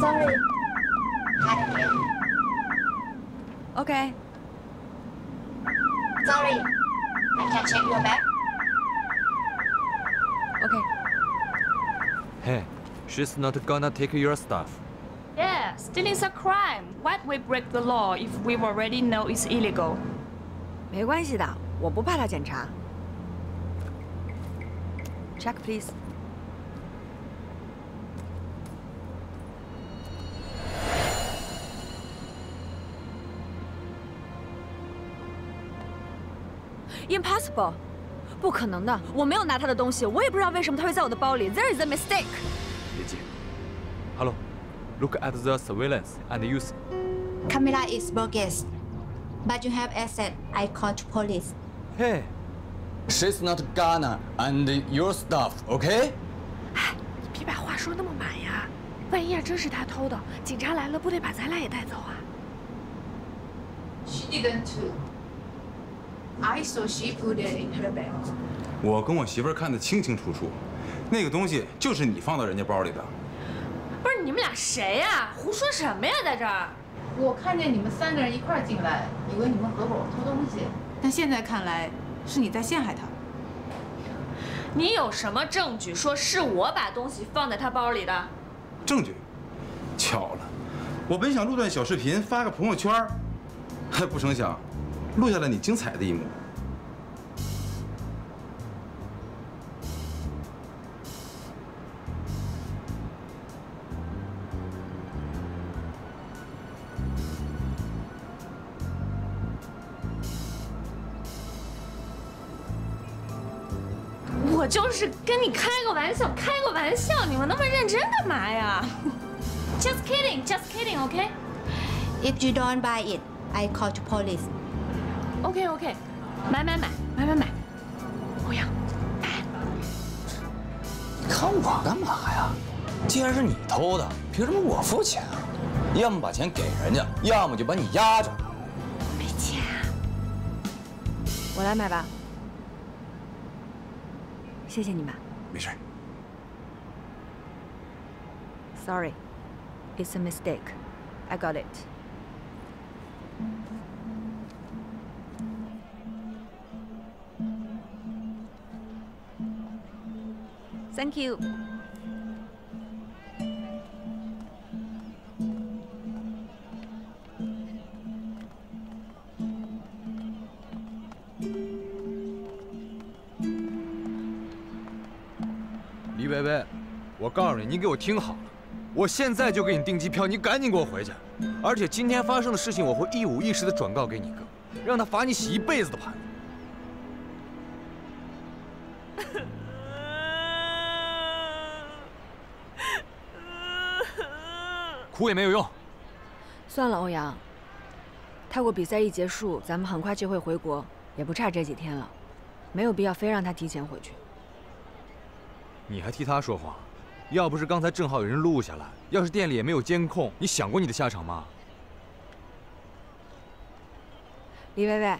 Sorry. Hide here. OK。 Sorry. I can check your bag. OK。 Hey, she's not gonna take your stuff. Yeah, stealing's a crime. Why'd we break the law if we already know it's illegal? 没关系的，我不怕他检查。Check please。 Impossible，不可能的，我没有拿他的东西，我也不知道为什么他会在我的包里。There is a mistake。别急。Hello, look at the surveillance and use. Camilla is bogus. But you have asset. I call to police. Hey, She's not Ghana and your stuff, OK？你别把话说那么满呀，万一要真是他偷的，警察来了不得把咱俩也带走啊？ She didn't too. I saw she put it in her bag. 我跟我媳妇儿看得清清楚楚，那个东西就是你放到人家包里的。不是你们俩谁呀、胡说什么呀，在这儿？我看见你们三个人一块进来，以为你们合伙偷东西，但现在看来是你在陷害他。你有什么证据说是我把东西放在他包里的？证据，巧了，我本想录段小视频发个朋友圈儿，还不成想录下了你精彩的一幕。我就是跟你开个玩笑，开个玩笑，你们那么认真干嘛呀？Just kidding, just kidding, OK? If you don't buy it, I call to police. OK OK，买买买买买买，欧阳，你看我干嘛呀？既然是你偷的，凭什么我付钱啊？要么把钱给人家，要么就把你压着。没钱啊？我来买吧。谢谢你们。没事。Sorry, it's a mistake. I got it. Thank you. 李薇薇，我告诉你，你给我听好了，我现在就给你订机票，你赶紧给我回去。而且今天发生的事情，我会一五一十的转告给你哥，让他罚你洗一辈子的盘。哭也没有用。算了，欧阳。泰国比赛一结束，咱们很快就会回国，也不差这几天了，没有必要非让他提前回去。你还替他说话？要不是刚才正好有人录下来，要是店里也没有监控，你想过你的下场吗？李薇薇，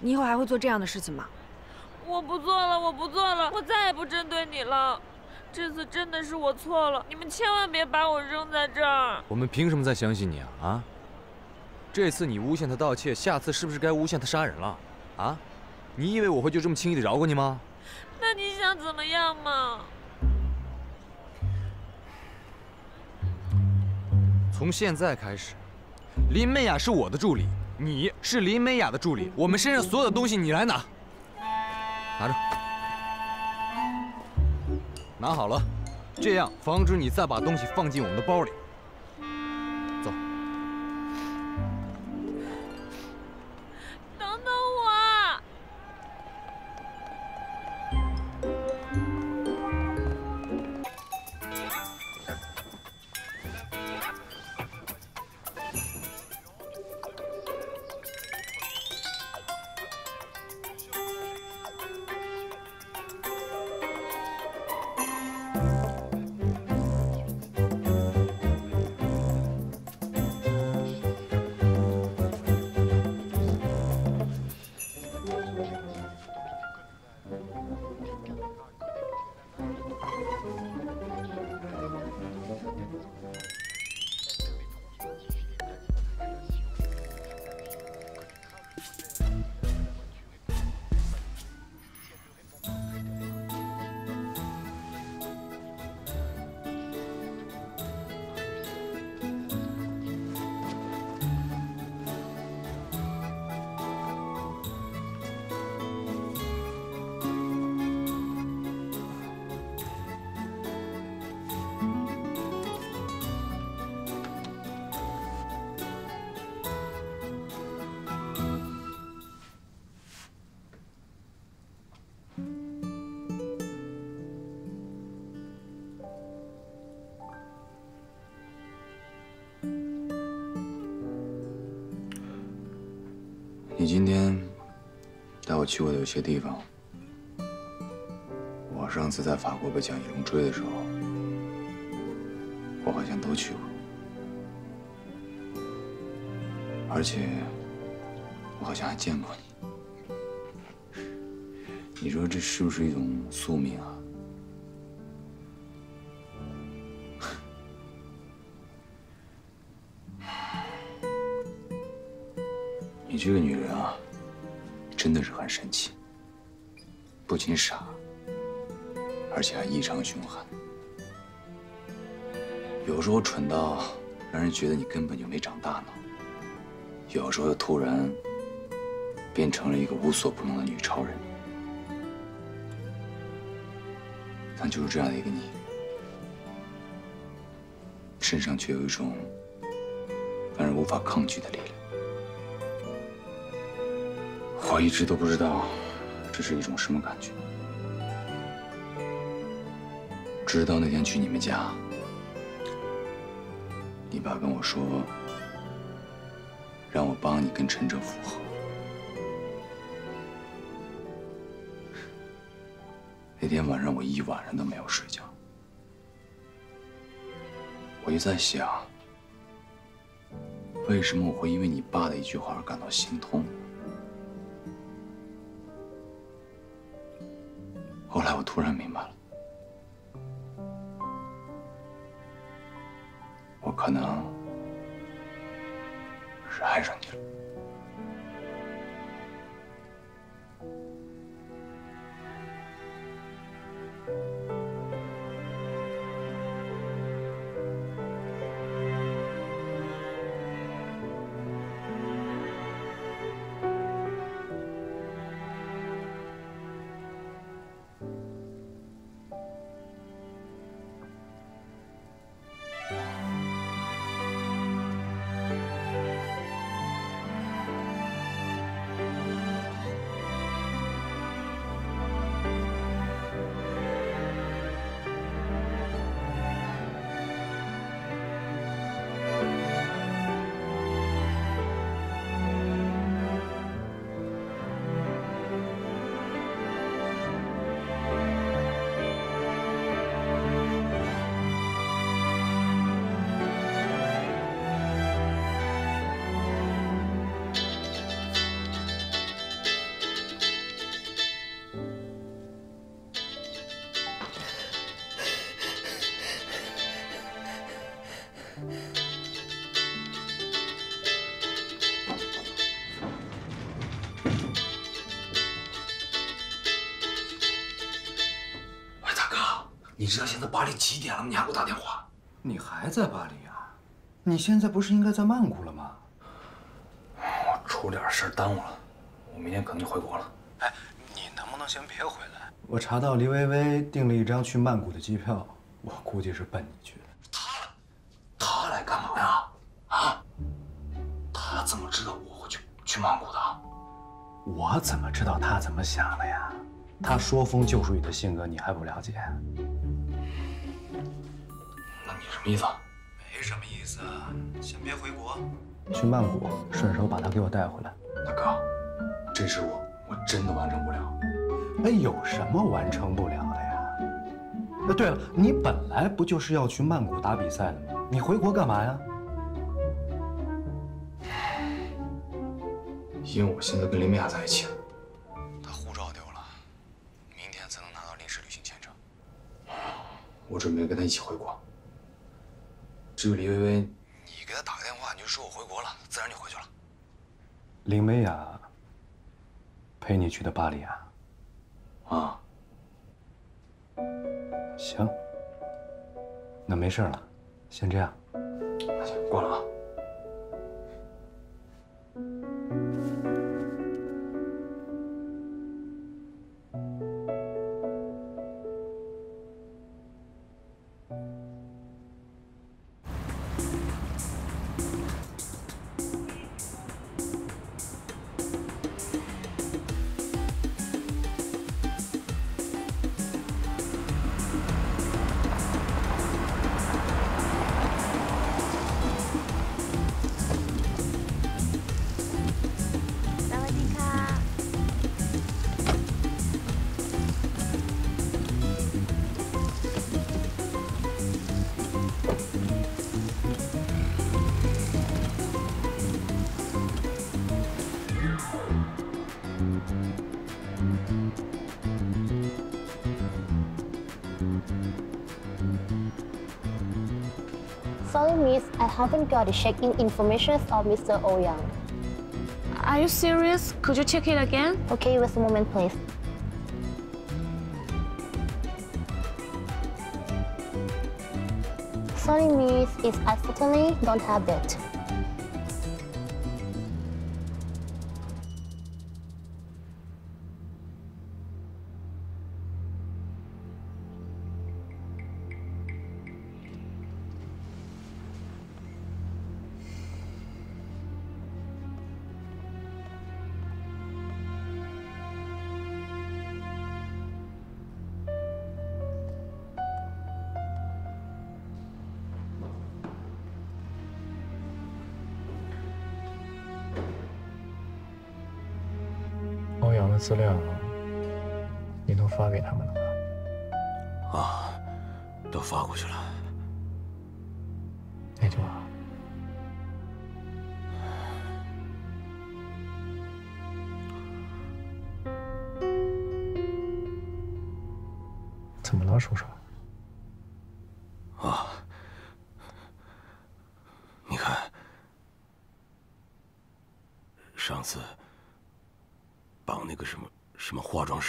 你以后还会做这样的事情吗？我不做了，我不做了，我再也不针对你了。这次真的是我错了，你们千万别把我扔在这儿。我们凭什么再相信你啊？啊？这次你诬陷他盗窃，下次是不是该诬陷他杀人了？啊？你以为我会就这么轻易的饶过你吗？那你想怎么样嘛？从现在开始，林美雅是我的助理，你是林美雅的助理，我们身上所有的东西你来拿，拿着，拿好了，这样防止你再把东西放进我们的包里。些地方，我上次在法国被蒋一龙追的时候，我好像都去过，而且我好像还见过你。你说这是不是一种宿命啊？你这个女人啊，真的是很神奇，不仅傻，而且还异常凶悍。有时候蠢到让人觉得你根本就没长大脑，有时候又突然变成了一个无所不能的女超人。但就是这样的一个你，身上却有一种让人无法抗拒的力量。我一直都不知道这是一种什么感觉，直到那天去你们家，你爸跟我说，让我帮你跟陈哲复合。那天晚上我一晚上都没有睡觉，我就在想，为什么我会因为你爸的一句话而感到心痛？突然明白了，知道现在巴黎几点了吗？你还给我打电话？你还在巴黎啊？你现在不是应该在曼谷了吗？我出点事儿耽误了，我明天可能就回国了。哎，你能不能先别回来？我查到黎薇薇订了一张去曼谷的机票，我估计是奔你去的。他来干嘛呀？啊？他怎么知道我会去去曼谷的？我怎么知道他怎么想的呀？他说风就雨的性格你还不了解？那你什么意思？没什么意思，先别回国，去曼谷，顺手把他给我带回来。大哥，这事我我真的完成不了。哎，有什么完成不了的呀？哎，对了，你本来不就是要去曼谷打比赛的吗？你回国干嘛呀？因为我现在跟林美雅在一起了，我准备跟他一起回国。至于李薇薇，你给她打个电话，你就说我回国了，自然就回去了。林美雅陪你去的巴黎啊？啊，行，那没事了，先这样。那行，挂了啊。Sorry, miss, I haven't got the check-in information of Mr. Ouyang. Oh Are you serious? Could you check it again? Okay, wait a moment, please. Sorry, miss, it's unfortunately don't have it.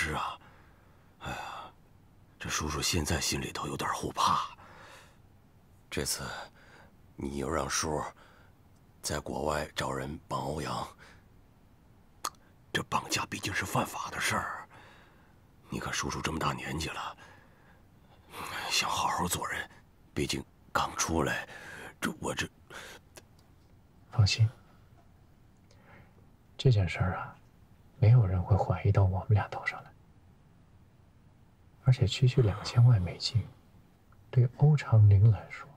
是啊，哎呀，这叔叔现在心里头有点后怕。这次你又让叔在国外找人绑欧阳，这绑架毕竟是犯法的事儿。你看叔叔这么大年纪了，想好好做人，毕竟刚出来，这我这放心，这件事儿啊，没有人会怀疑到我们俩头上来。而且区区两千万美金，对欧长林来说，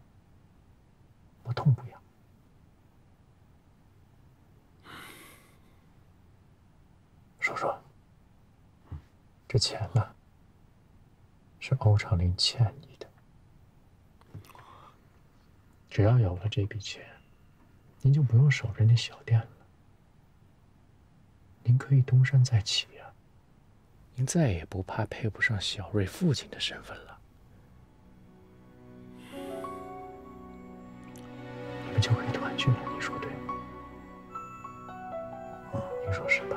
不痛不痒。叔叔，这钱呢，是欧长林欠你的。只要有了这笔钱，您就不用守着那小店了。您可以东山再起、您再也不怕配不上小瑞父亲的身份了。你们就可以团聚了，你说对吗？你说是吧？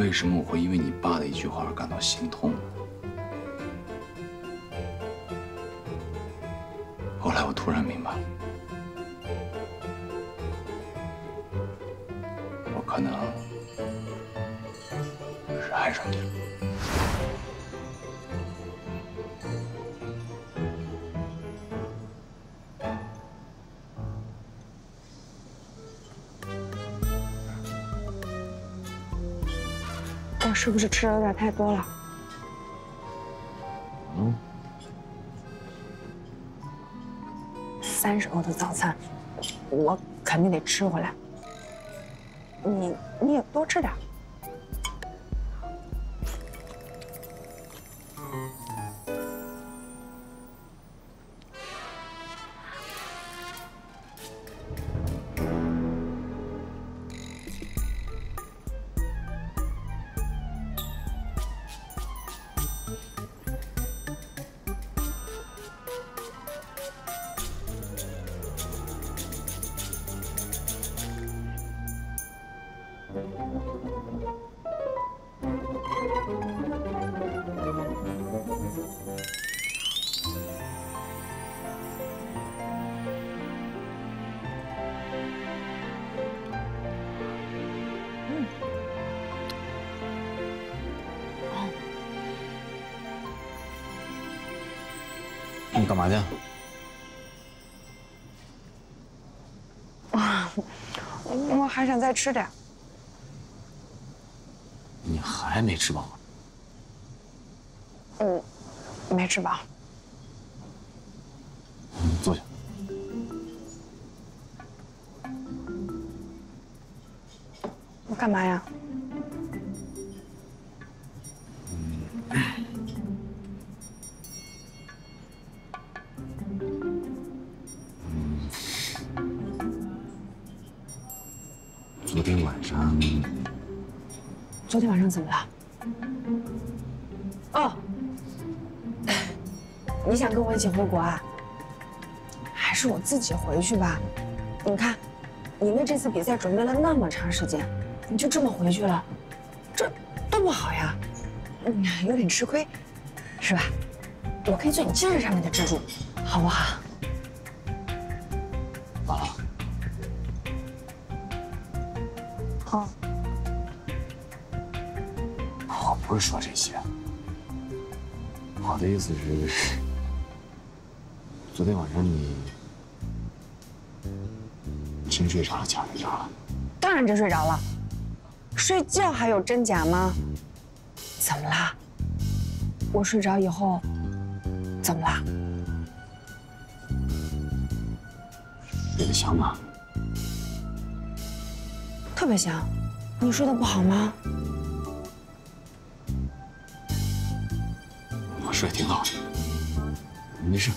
为什么我会因为你爸的一句话而感到心痛？后来我突然明白了，我可能是爱上你了。是不是吃的有点太多了？嗯，三十欧的早餐，我肯定得吃回来。你你也多吃点。我还想再吃点。你还没吃饱？嗯，没吃饱。坐下。我干嘛呀？昨晚上怎么了？哦，你想跟我一起回国啊？还是我自己回去吧？你看，你为这次比赛准备了那么长时间，你就这么回去了，这多不好呀！嗯，有点吃亏，是吧？我可以做你精神上面的支柱，好不好？意思是，昨天晚上你真睡着了，假睡着了？当然真睡着了，睡觉还有真假吗？怎么啦？我睡着以后怎么啦？睡得香吗？特别香，你睡得不好吗？睡挺好的，没事。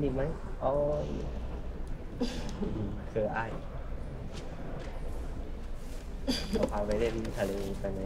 ที่นี่ไหมอ๋อคือไอ้ายเราพาไปเล่นทะเลไปไหม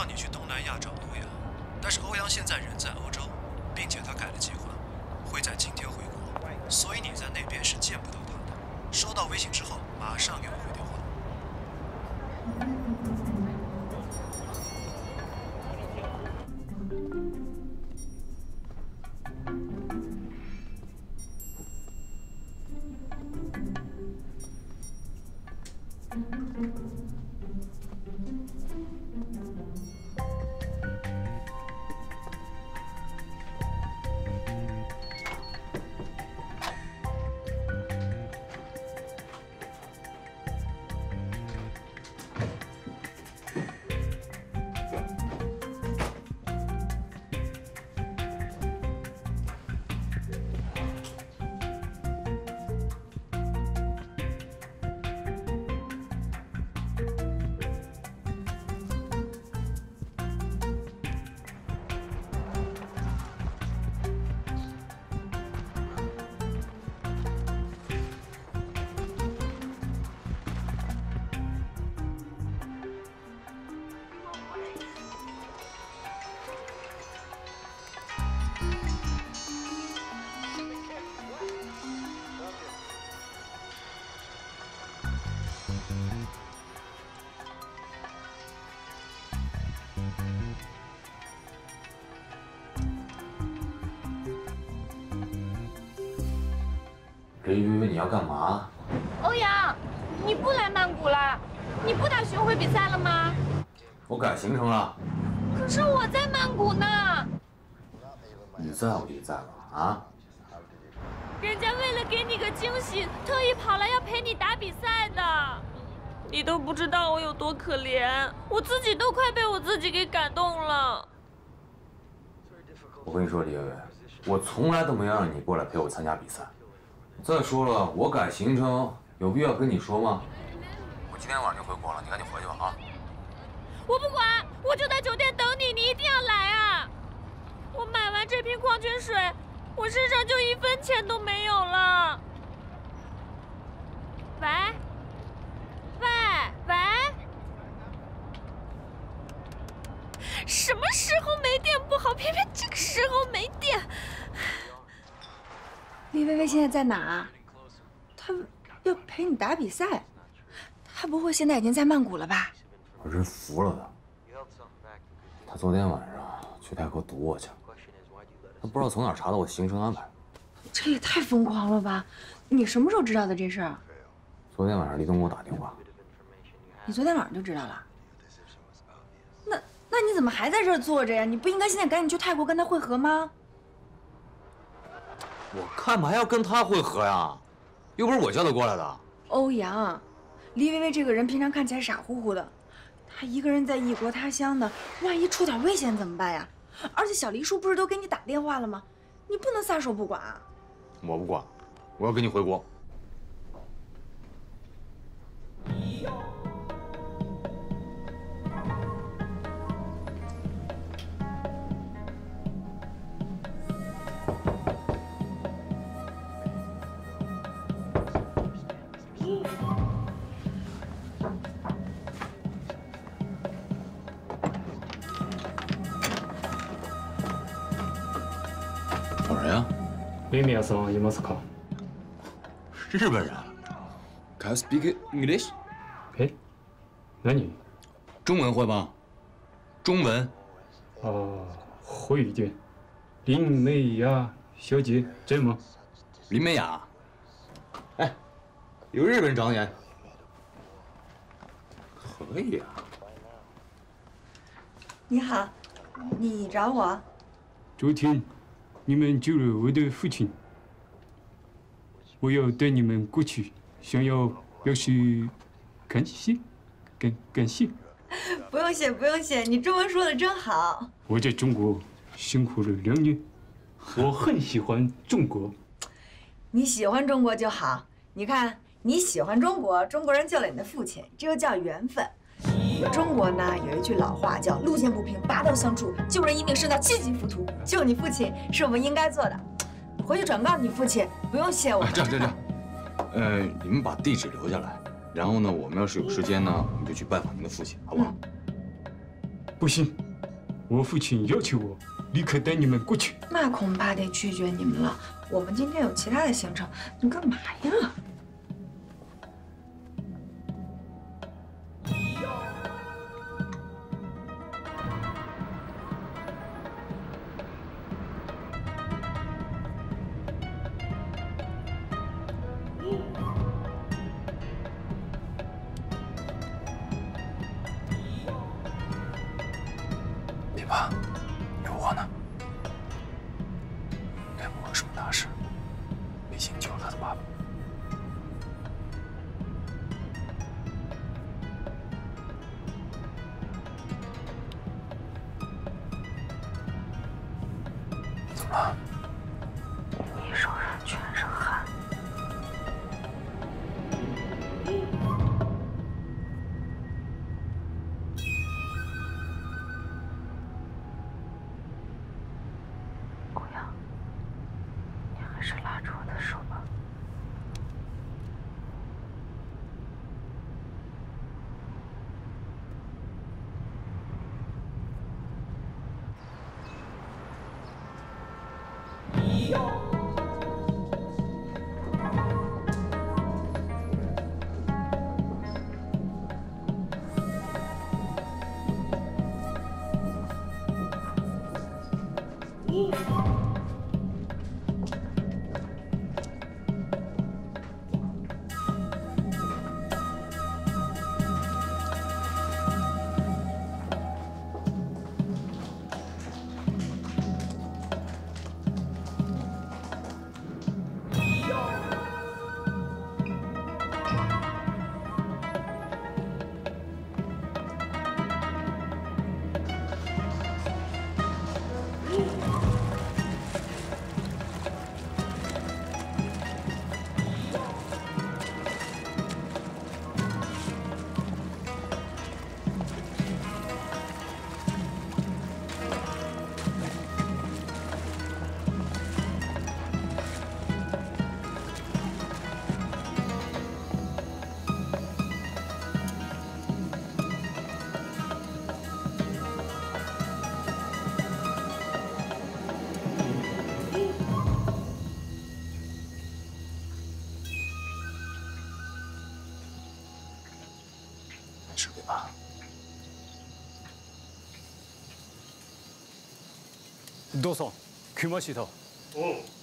让你去东南亚找欧阳，但是欧阳现在人在欧洲，并且他改了计划，会在今天回国，所以你在那边是见不到他的。收到微信之后，马上林薇薇，你要干嘛？欧阳，你不来曼谷了？你不打巡回比赛了吗？我改行程了。可是我在曼谷呢。你在我就在了啊。人家为了给你个惊喜，特意跑来要陪你打比赛的。你都不知道我有多可怜，我自己都快被我自己给感动了。我跟你说，李薇薇，我从来都没让你过来陪我参加比赛。再说了，我改行程有必要跟你说吗？我今天晚上就回国了，你赶紧回去吧啊！我不管，我就在酒店等你，你一定要来啊！我买完这瓶矿泉水，我身上就一分钱都没有了。喂喂，什么时候没电不好，偏偏这个时候没电。李薇薇现在在哪？她要陪你打比赛，她不会现在已经在曼谷了吧？我真服了她。她昨天晚上去泰国堵我去了，他不知道从哪查到我行程安排。这也太疯狂了吧！你什么时候知道的这事儿？昨天晚上李东给我打电话。你昨天晚上就知道了？那那你怎么还在这儿坐着呀？你不应该现在赶紧去泰国跟他会合吗？我干嘛要跟他会合呀？又不是我叫他过来的。欧阳，黎薇薇这个人平常看起来傻乎乎的，她一个人在异国他乡的，万一出点危险怎么办呀？而且小黎叔不是都给你打电话了吗？你不能撒手不管啊！我不管，我要跟你回国。梅宮さんはいますか？日本人。Can you speak English？哎，何？中文会吗？中文。啊，会一点。林美雅小姐在吗？林美雅。哎，有日本人找你。可以啊。你好，你找我？昨天 你们救了我的父亲，我要带你们过去，想要表示感谢，感感谢。不用谢，不用谢，你中文说的真好。我在中国辛苦了两年，我很喜欢中国。你喜欢中国就好。你看，你喜欢中国，中国人救了你的父亲，这就叫缘分。中国呢有一句老话叫“路见不平，拔刀相助”，救人一命胜造七级浮屠。救你父亲是我们应该做的。回去转告你父亲，不用谢我。这样这样这样，呃，你们把地址留下来，然后呢，我们要是有时间呢，我们就去拜访您的父亲，好不好？不行，我父亲要求我立刻带你们过去。那恐怕得拒绝你们了。我们今天有其他的行程，你干嘛呀？了？ 넣어서 그 귀맛이 더. 오.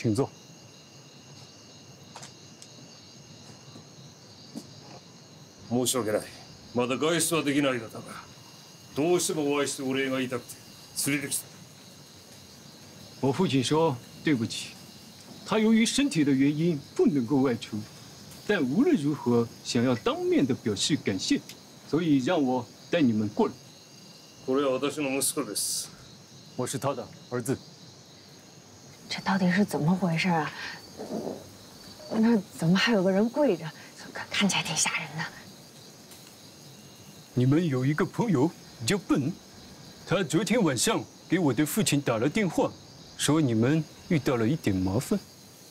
请坐。申し訳ないまだ外出はできないのだがどうしてもお会いしてお礼が言いたくて連れてきた我父亲说对不起，他由于身体的原因不能够外出，但无论如何想要当面的表示感谢，所以让我带你们过来。これは私の息子です我是他的儿子。 这到底是怎么回事啊？那怎么还有个人跪着？看看起来挺吓人的。你们有一个朋友叫笨，他昨天晚上给我的父亲打了电话，说你们遇到了一点麻烦。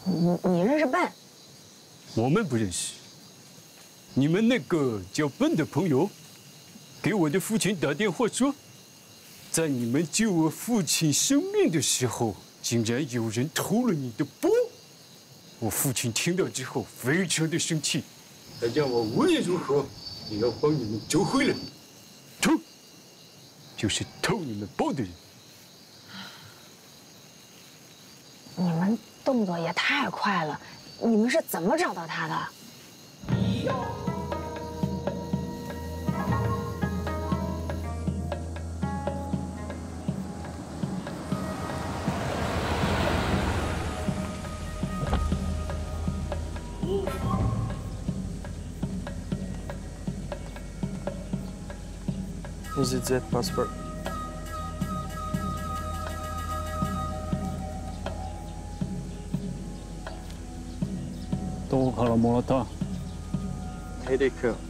你你认识笨？我们不认识。你们那个叫笨的朋友，给我的父亲打电话说，在你们救我父亲生命的时候，竟然有人偷了你的包。我父亲听到之后非常的生气，他叫我无论如何也要帮你们救回来。偷，就是偷你们包的人。你们动作也太快了，你们是怎么找到他的？use the password. Don't からもらった。エリック。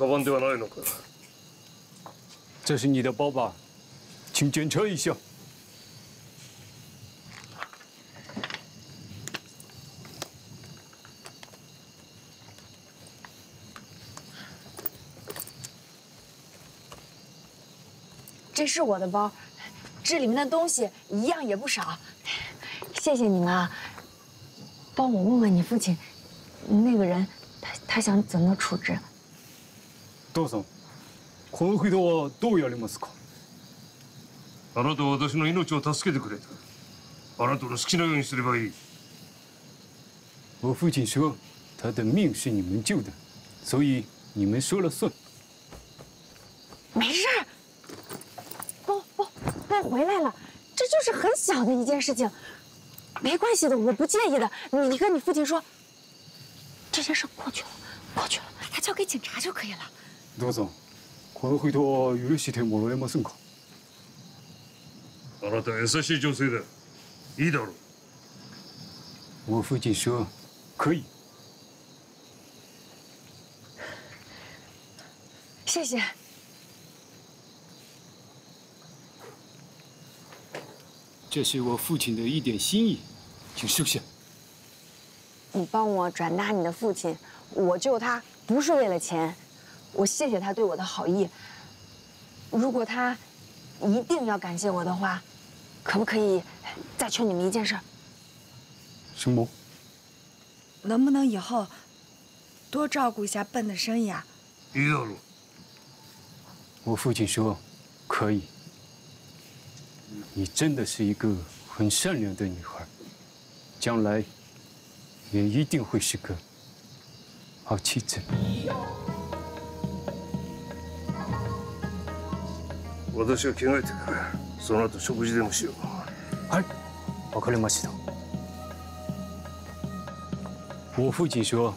カバンではないのか这是你的包吧？请检查一下。这是我的包，这里面的东西一样也不少。谢谢你们啊！帮我问问你父亲，那个人他他想怎么处置？ 父さん、この人はどうやりますか？あなたは私の命を助けてくれたあなたの好きなようにすればいい我父亲说，他的命是你们救的，所以你们说了算。没事儿，包包包回来了，这就是很小的一件事情，没关系的，我不介意的。你你跟你父亲说，这件事过去了，过去了，他交给警察就可以了。 父さん、この人は許してもらえませんか？あなたは優しい女性だいいだろう我父亲说，可以。谢谢。这是我父亲的一点心意，请收下。你帮我转达你的父亲，我救他不是为了钱， 我谢谢他对我的好意。如果他一定要感谢我的话，可不可以再求你们一件事？什么？能不能以后多照顾一下笨的生意啊？いいだろう我父亲说，可以。你真的是一个很善良的女孩，将来也一定会是个好妻子。 私が着替えてくるその後食事でもしようはい、わかりました。我父亲说，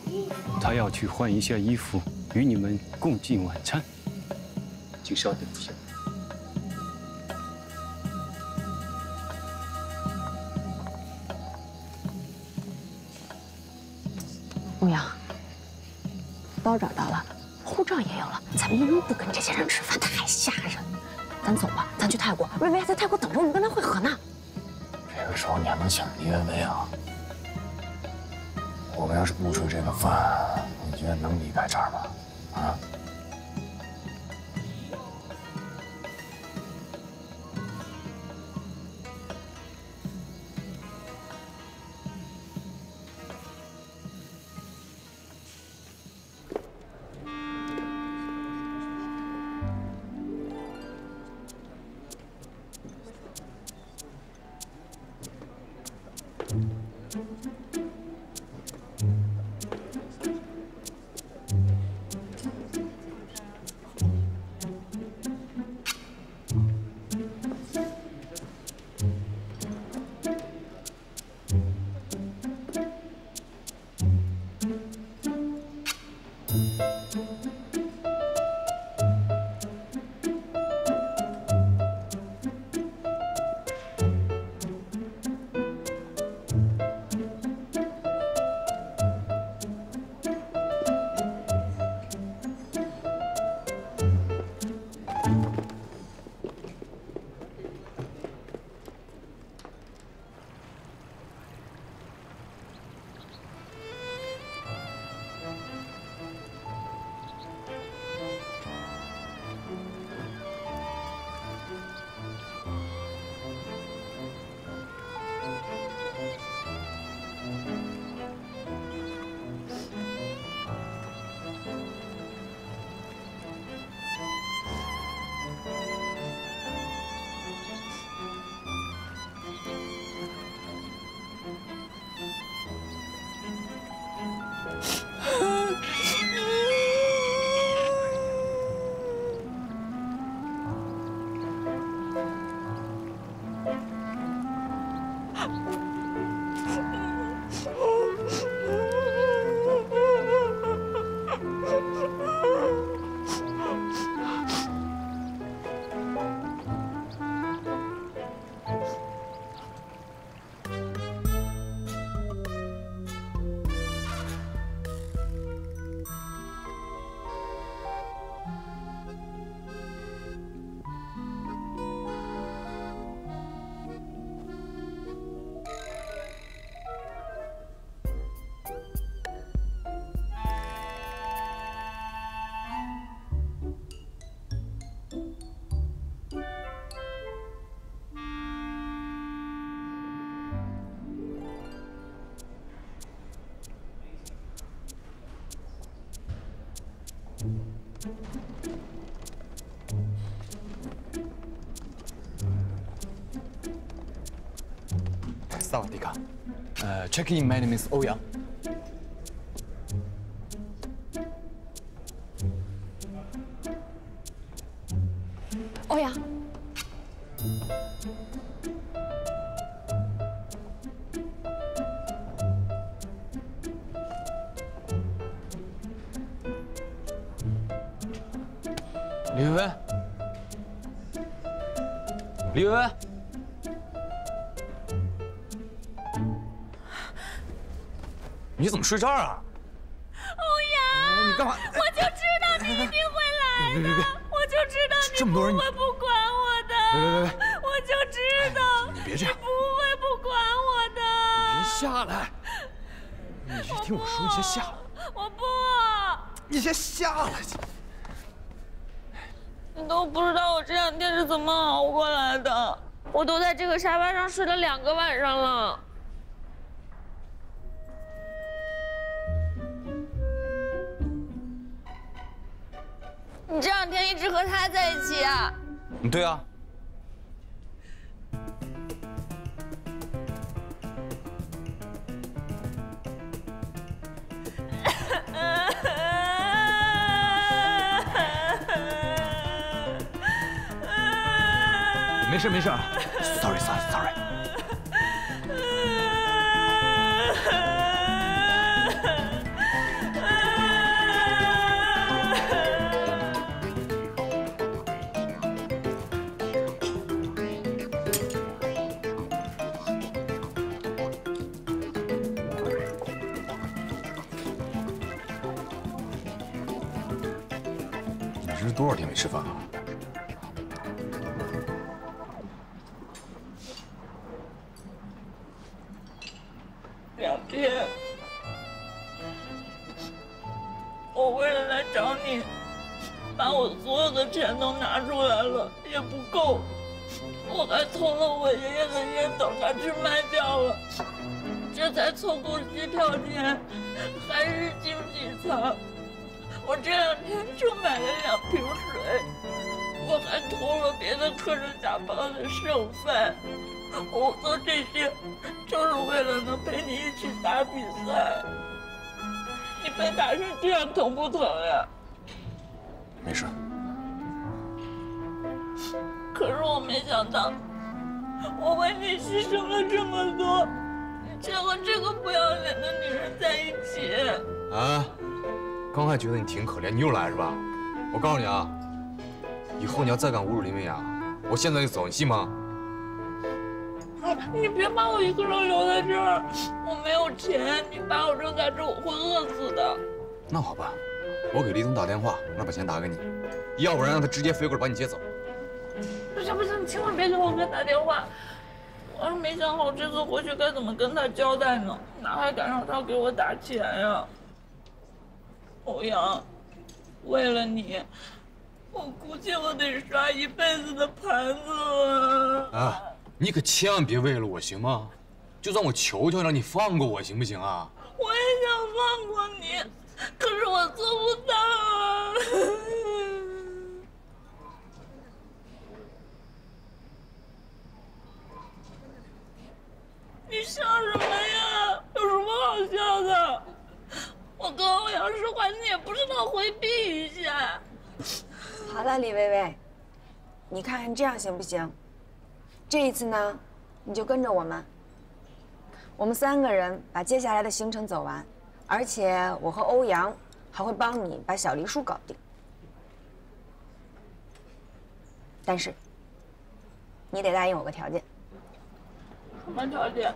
他要去换一下衣服，与你们共进晚餐。请稍等一下。牧羊，包找到了，护照也有了，咱们能不跟这些人吃饭？ 薇薇还在泰国等着我们跟她会合呢。这个时候你还能想着黎薇薇啊？我们要是不吃这个饭，你觉得能离开这儿吗？萨瓦迪卡，呃，check in，my name is 欧阳。么睡这儿啊？欧阳，你干嘛？我就知道你一定会来的，别别别我就知道你不会不管我的，别别别我就知道你别这样不会不管我的。你别下来，你先听我说，你先下来，我不，你先下来。你都不知道我这两天是怎么熬过来的，我都在这个沙发上睡了两个晚上了。对啊。没事没事啊你这是多少天没吃饭了？两天，我为了来找你，把我所有的钱都拿出来了，也不够，我还偷了我爷爷的烟斗拿去卖掉了，这才凑够机票钱，还是经济舱。我这两天就买了两瓶水，我还偷了别的客人打包的剩饭。我做这些，就是为了能陪你一起打比赛。你被打成这样，疼不疼呀？没事。可是我没想到，我为你牺牲了这么多，你却和这个不要脸的女人在一起。啊，刚还觉得你挺可怜，你又来是吧？我告诉你啊，以后你要再敢侮辱林文雅，我现在就走，你信吗？你别把我一个人留在这儿，我没有钱，你把我扔在这儿，我会饿死的。那好吧，我给李总打电话，让他把钱打给你，要不然让他直接飞过来把你接走。不行不行，你千万别给我哥打电话，我还没想好这次回去该怎么跟他交代呢，哪还敢让他给我打钱呀？欧阳，为了你，我估计我得刷一辈子的盘子了。啊，你可千万别为了我行吗？就算我求求让你放过我行不行啊？我也想放过你，可是我做不到啊。你笑什么呀？有什么好笑的？我跟欧阳说话，你也不知道回避一下。好了，李薇薇，你看这样行不行？这一次呢，你就跟着我们，我们三个人把接下来的行程走完，而且我和欧阳还会帮你把小黎叔搞定。但是，你得答应我个条件，什么条件？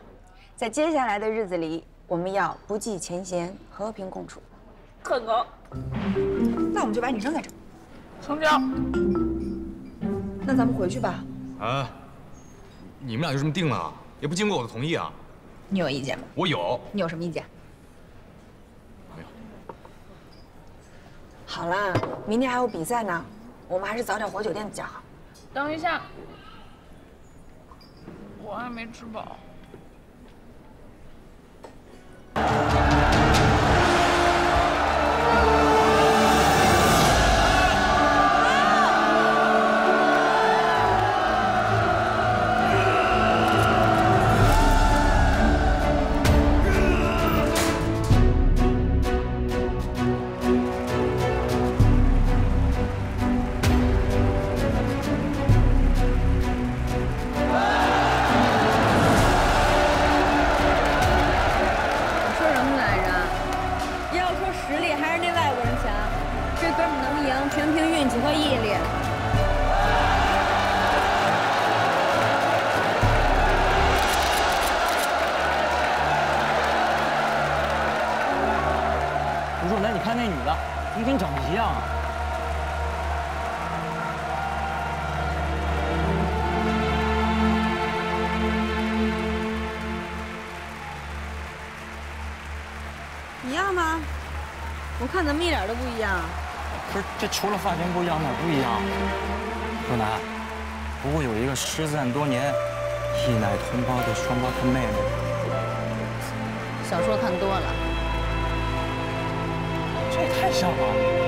在接下来的日子里，我们要不计前嫌，和平共处。可能。那我们就把你扔在这儿。成交。那咱们回去吧。啊，你们俩就这么定了，也不经过我的同意啊？你有意见吗？我有。你有什么意见？没有。好啦，明天还有比赛呢，我们还是早点回酒店比较好。等一下，我还没吃饱。Thank you. 除了发型不一样，哪儿不一样？若男，不过有一个失散多年、一奶同胞的双胞胎妹妹。小说看多了，这也太像了。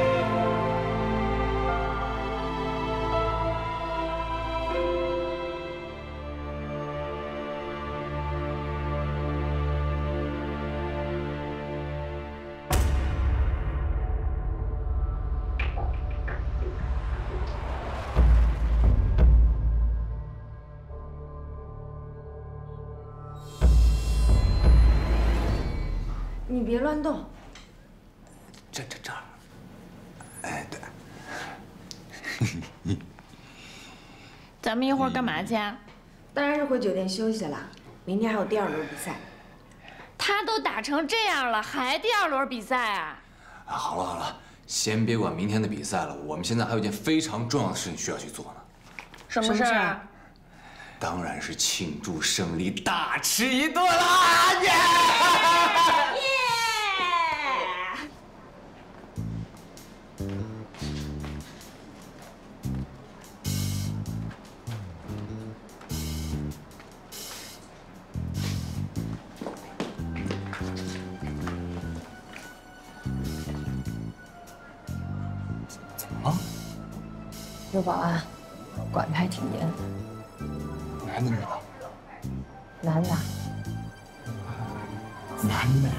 你别乱动。这这这儿，哎，对。咱们一会儿干嘛去？啊当然是回酒店休息了。明天还有第二轮比赛。他都打成这样了，还第二轮比赛啊？啊，好了好了，先别管明天的比赛了，我们现在还有一件非常重要的事情需要去做呢。什么事儿？当然是庆祝胜利，大吃一顿啦！耶！刘保安，管的还挺严。男的女的？男的，男的呀，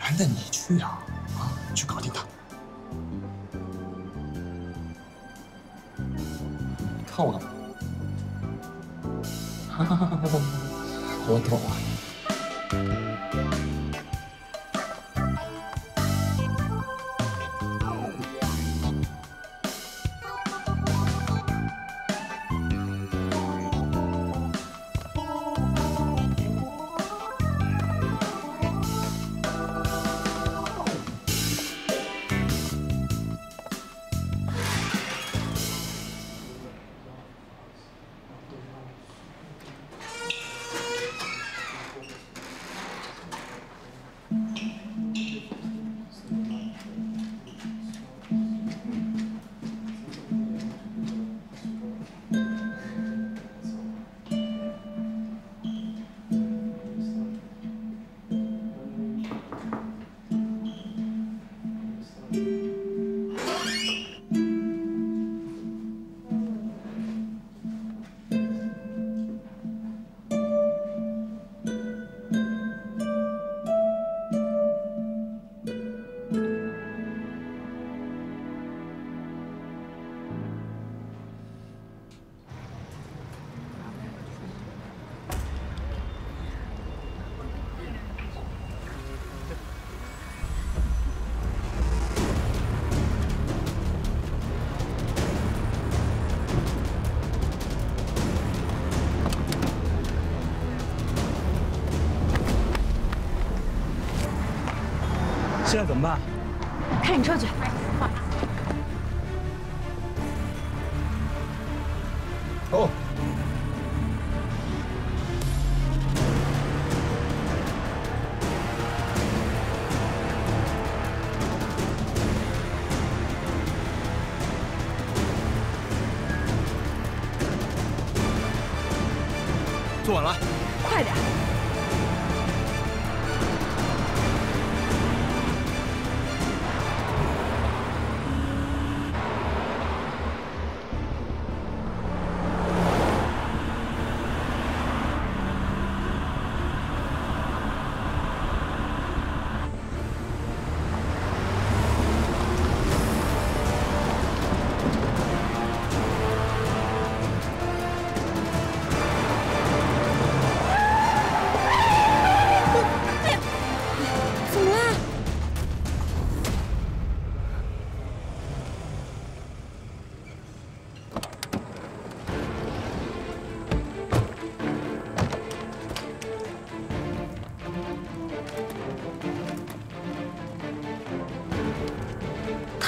男的你去呀，啊，去搞定他。看我干嘛？我懂了。现在怎么办？开你车去。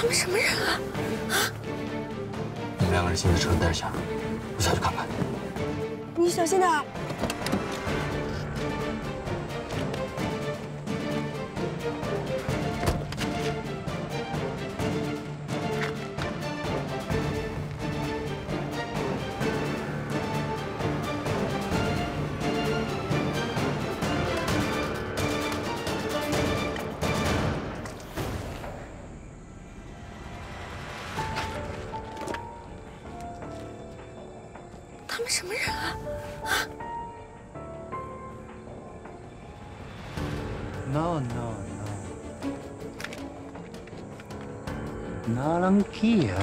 们什么人啊？你们两个人先在车上待着下，我下去看看。你小心点 yeah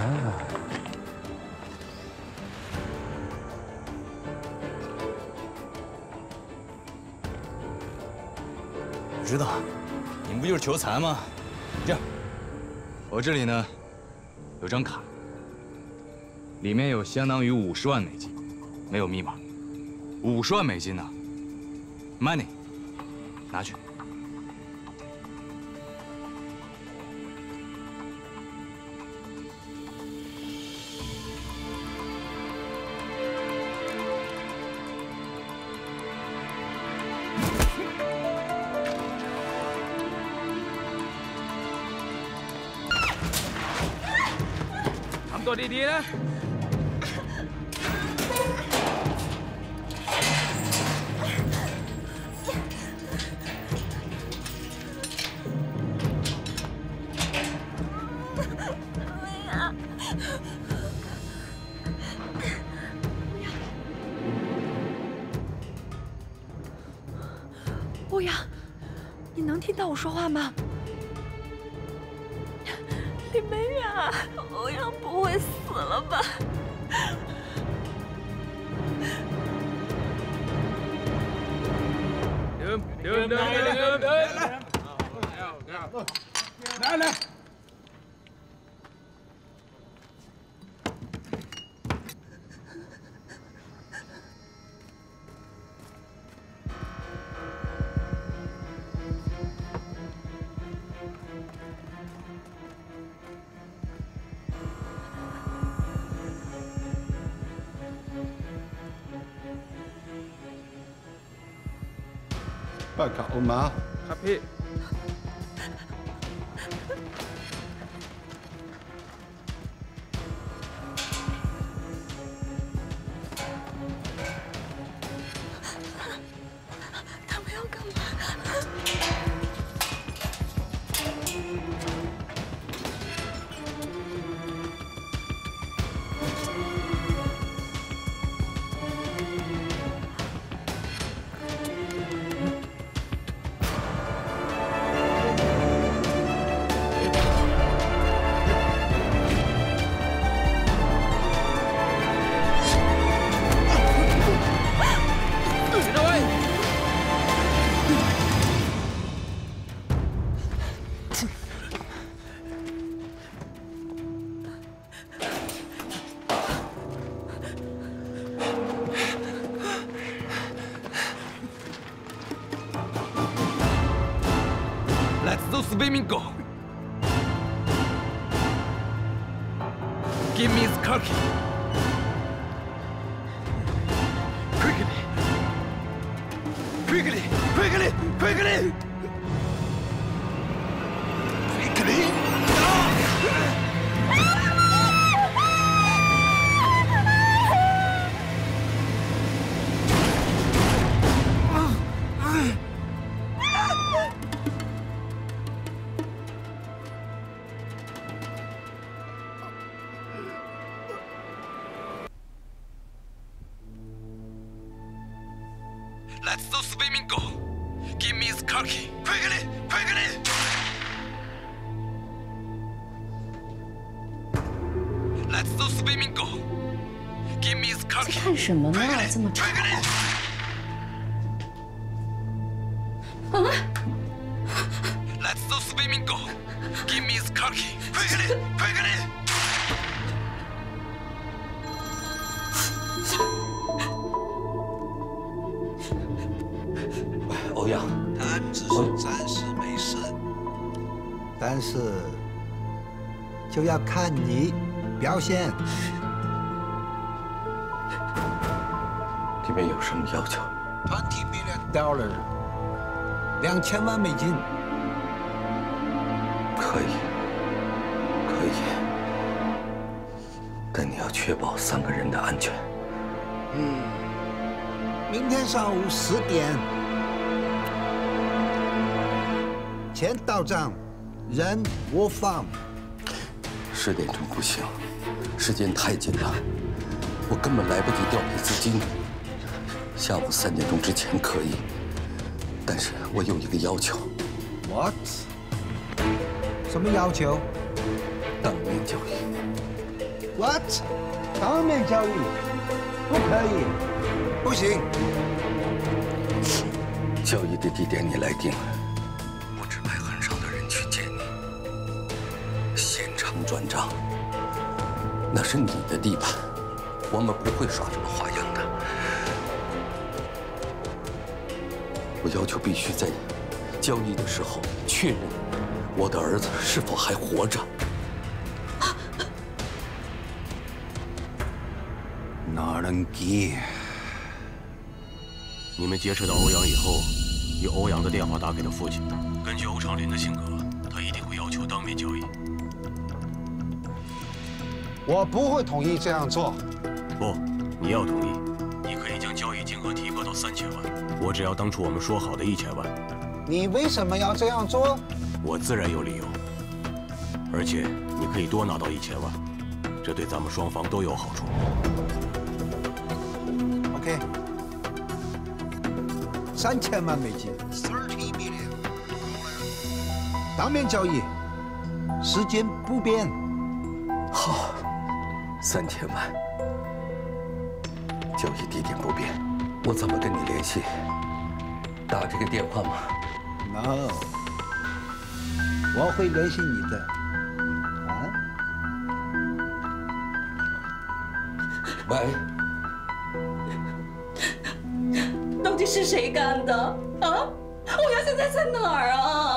知道你们不就是求财吗？这样我这里呢有张卡里面有相当于五十万美金没有密码。五十万美金呢 money 拿去。欧阳你能听到我说话吗？你没雅欧阳不会死了吧？来来 Omar. Car key. Quickly, quickly. 欧阳，他只是暂时没事，但是就要看你表现。要求？Twenty million dollar，两千万美金。可以，可以，但你要确保三个人的安全。嗯，明天上午十点，钱到账，人我放。十点钟不行，时间太紧了，我根本来不及调配资金。下午三点钟之前可以，但是我有一个要求。What？什么要求？当面交易。What？当面交易？不可以，不行。交易的地点你来定，我只派很少的人去见你，现场转账。那是你的地盘，我们不会耍什么花我要求必须在交易的时候确认我的儿子是否还活着。哪能给？你们劫持到欧阳以后，以欧阳的电话打给他父亲。根据欧长林的性格，他一定会要求当面交易。我不会同意这样做。不，你要同意，我只要当初我们说好的一千万。你为什么要这样做？我自然有理由。而且你可以多拿到一千万，这对咱们双方都有好处。OK，三千万美金，thirty million，当面交易，时间不变。好，三千万，交易地点不变，我怎么跟你联系？打这个电话吗？No，我会联系你的。啊？喂。到底是谁干的啊？我家现在在哪儿啊？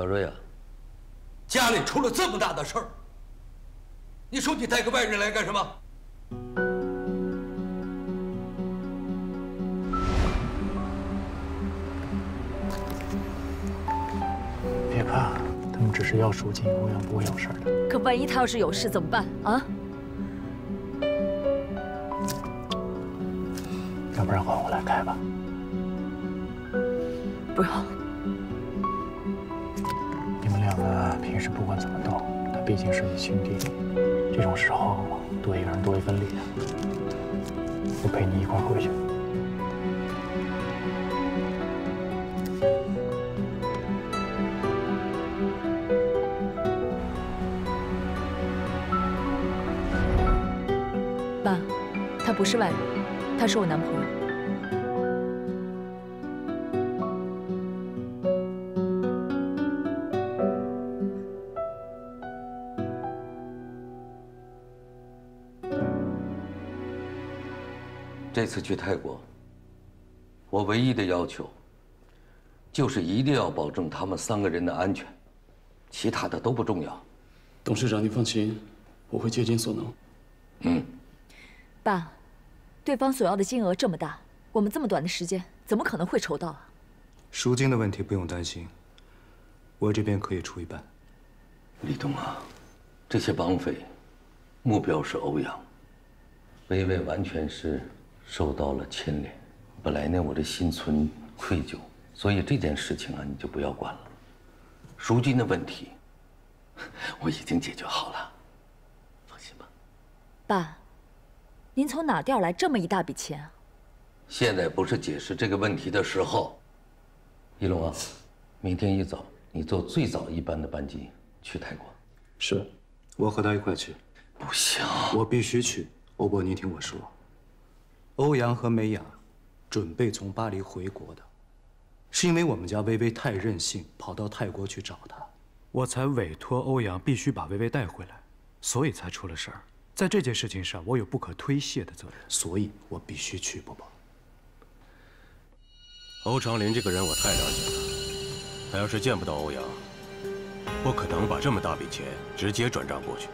小瑞啊，家里出了这么大的事儿，你说你带个外人来干什么？别怕，他们只是要赎金，欧阳不会有事的。可万一他要是有事怎么办啊？要不然换我来开吧。不用，毕竟是你亲弟，这种时候多一个人多一份力量。我陪你一块回去。爸，他不是外人，他是我男朋友。次去泰国，我唯一的要求就是一定要保证他们三个人的安全，其他的都不重要。董事长，您放心，我会竭尽所能。嗯，爸，对方索要的金额这么大，我们这么短的时间怎么可能会筹到啊？赎金的问题不用担心，我这边可以出一半。李东啊，这些绑匪目标是欧阳，薇薇完全是受到了牵连。本来呢，我这心存愧疚，所以这件事情啊，你就不要管了。赎金的问题，我已经解决好了，放心吧。爸，您从哪调来这么一大笔钱啊？现在不是解释这个问题的时候。一龙啊，明天一早你坐最早一班的班机去泰国。是，我和他一块去。不行，我必须去。欧伯，你听我说，欧阳和美雅准备从巴黎回国的，是因为我们家薇薇太任性，跑到泰国去找他，我才委托欧阳必须把薇薇带回来，所以才出了事儿。在这件事情上，我有不可推卸的责任，所以我必须去，伯伯。欧长林这个人我太了解了，他要是见不到欧阳，不可能把这么大笔钱直接转账过去。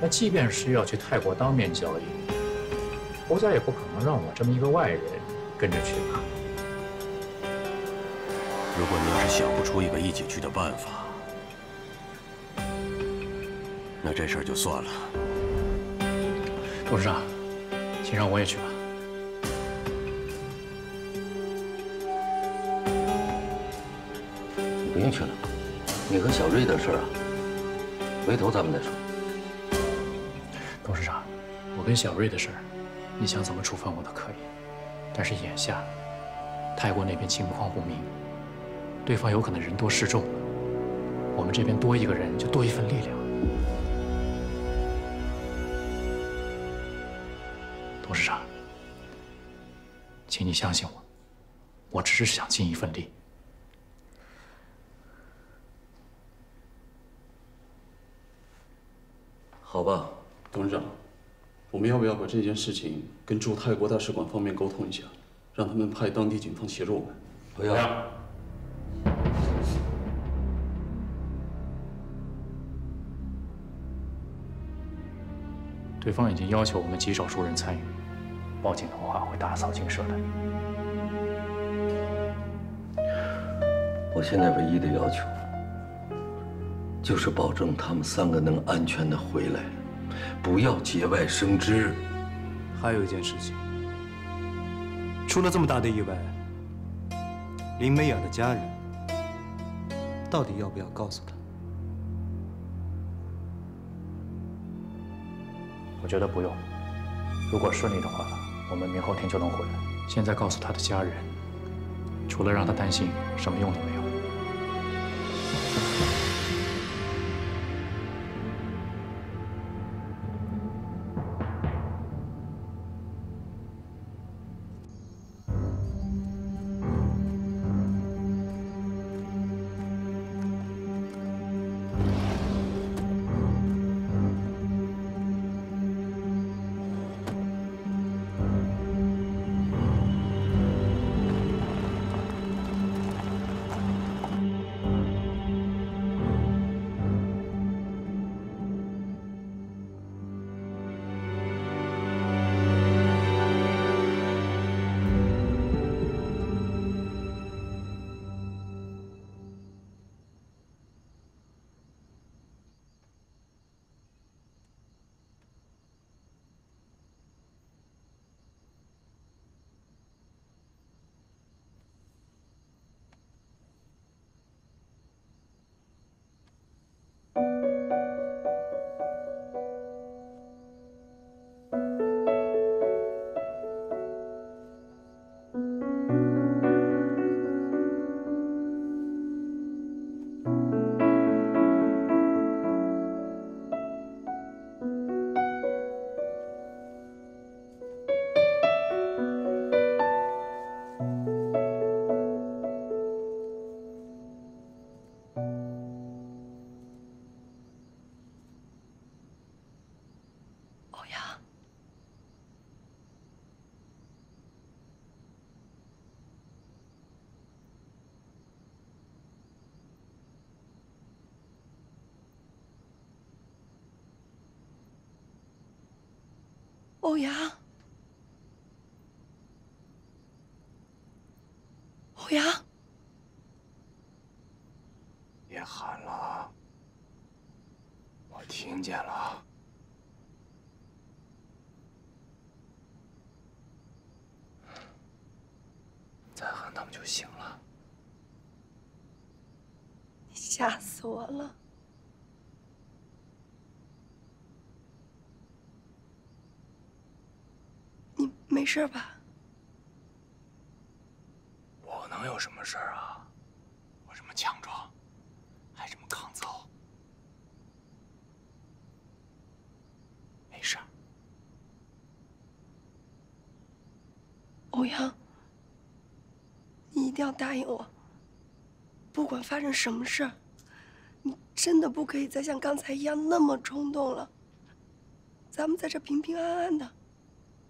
那即便是要去泰国当面交易，欧家也不可能让我这么一个外人跟着去吧？如果你要是想不出一个一起去的办法，那这事儿就算了。董事长，请让我也去吧。你不用去了，你和小瑞的事儿啊，回头咱们再说。董事长，我跟小瑞的事儿，你想怎么处分我都可以，但是眼下泰国那边情况不明，对方有可能人多势众，我们这边多一个人就多一份力量。董事长，请你相信我，我只是想尽一份力。好吧，董事长，我们要不要把这件事情跟驻泰国大使馆方面沟通一下，让他们派当地警方协助我们？不要。对方已经要求我们极少数人参与，报警的话会打草惊蛇的。我现在唯一的要求。就是保证他们三个能安全的回来，不要节外生枝。还有一件事情，出了这么大的意外，林美雅的家人到底要不要告诉他？我觉得不用。如果顺利的话，我们明后天就能回来。现在告诉他的家人，除了让他担心，什么用都没有。欧阳，欧阳，别喊了，我听见了。再喊他们就醒了。你吓死我了！你没事吧？我能有什么事儿啊？我这么强壮，还这么抗揍，没事儿。欧阳，你一定要答应我，不管发生什么事儿，你真的不可以再像刚才一样那么冲动了。咱们在这平平安安的，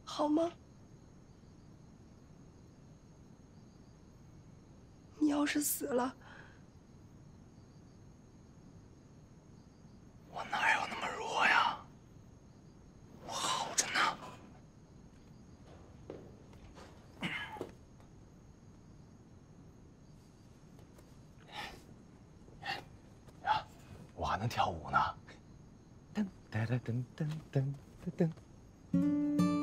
好吗？你要是死了，我哪有那么弱呀？我好着呢。呀，我还能跳舞呢。噔噔噔噔噔噔噔。噔